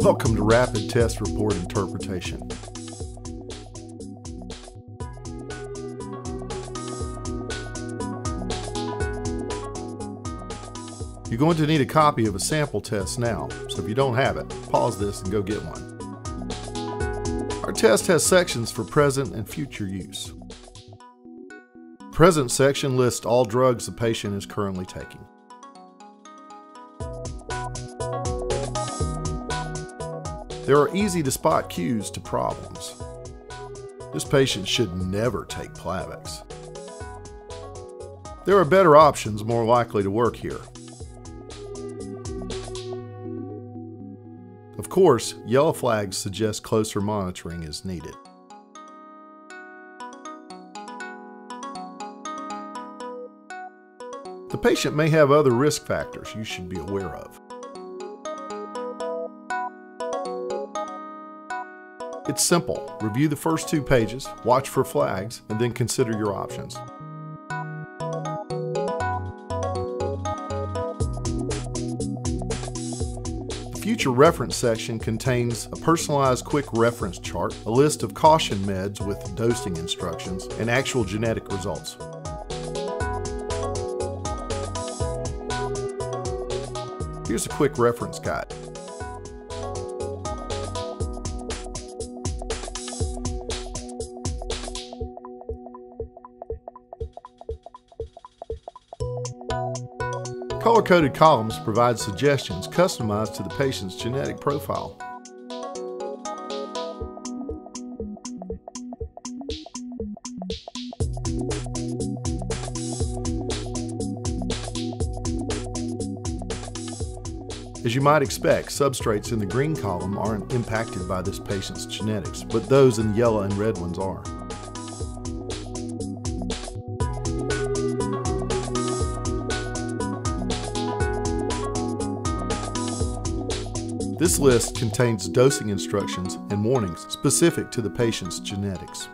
Welcome to Rapid Test Report Interpretation. You're going to need a copy of a sample test now, so if you don't have it, pause this and go get one. Our test has sections for present and future use. The present section lists all drugs the patient is currently taking. There are easy to spot cues to problems. This patient should never take Plavix. There are better options more likely to work here. Of course, yellow flags suggest closer monitoring is needed. The patient may have other risk factors you should be aware of. It's simple. Review the first two pages, watch for flags, and then consider your options. The future reference section contains a personalized quick reference chart, a list of caution meds with dosing instructions, and actual genetic results. Here's a quick reference guide. Color-coded columns provide suggestions customized to the patient's genetic profile. As you might expect, substrates in the green column aren't impacted by this patient's genetics, but those in the yellow and red ones are. This list contains dosing instructions and warnings specific to the patient's genetics.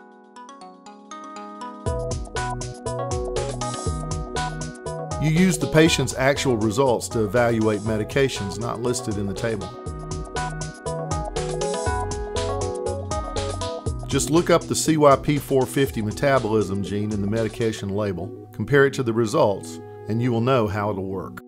You use the patient's actual results to evaluate medications not listed in the table. Just look up the CYP450 metabolism gene in the medication label, compare it to the results, and you will know how it'll work.